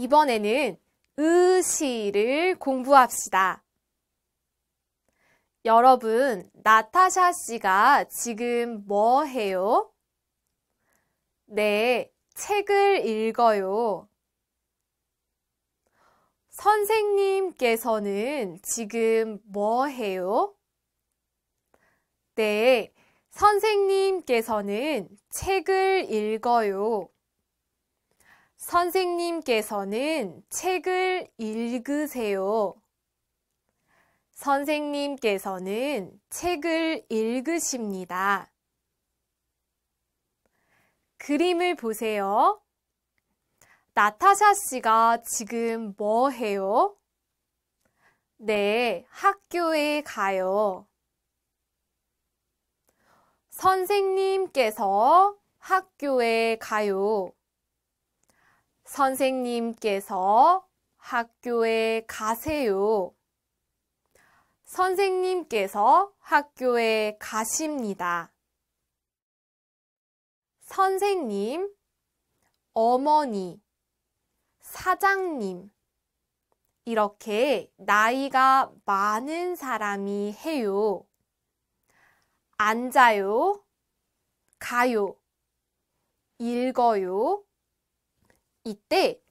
이번에는 으시를 공부합시다. 여러분, 나타샤 씨가 지금 뭐 해요? 네, 책을 읽어요. 선생님께서는 지금 뭐 해요? 네, 선생님께서는 책을 읽어요. 선생님께서는 책을 읽으세요. 선생님께서는 책을 읽으십니다. 그림을 보세요. 나타샤 씨가 지금 뭐 해요? 네, 학교에 가요. 선생님께서 학교에 가요. 선생님께서 학교에 가세요. 선생님께서 학교에 가십니다. 선생님, 어머니, 사장님. 이렇게 나이가 많은 사람이 해요. 앉아요, 가요, 읽어요. 이때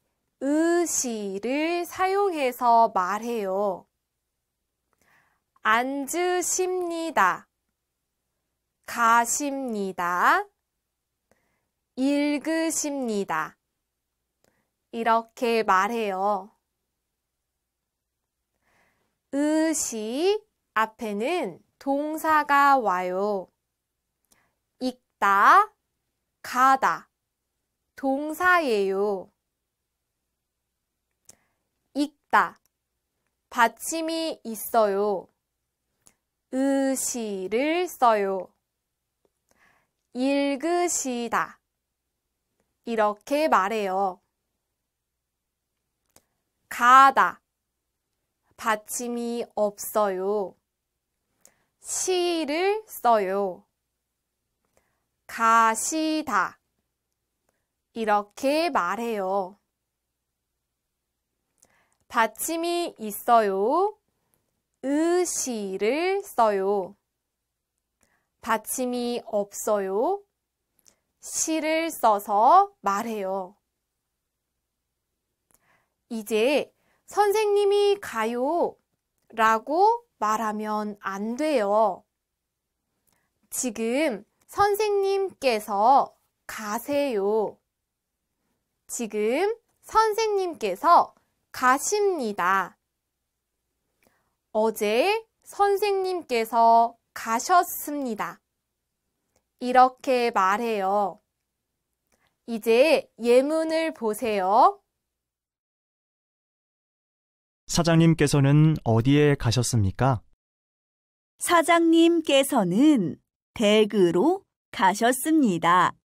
으시를 사용해서 말해요. 앉으십니다. 가십니다. 읽으십니다. 이렇게 말해요. 으시 앞에는 동사가 와요. 읽다, 가다. 동사예요. 읽다. 받침이 있어요. 으시를 써요. 읽으시다. 이렇게 말해요. 가다. 받침이 없어요. 시를 써요. 가시다. 이렇게 말해요. 받침이 있어요. 으시를 써요. 받침이 없어요. 시를 써서 말해요. 이제 선생님이 가요 라고 말하면 안 돼요. 지금 선생님께서 가세요. 지금 선생님께서 가십니다. 어제 선생님께서 가셨습니다. 이렇게 말해요. 이제 예문을 보세요. 사장님께서는 어디에 가셨습니까? 사장님께서는 댁으로 가셨습니다.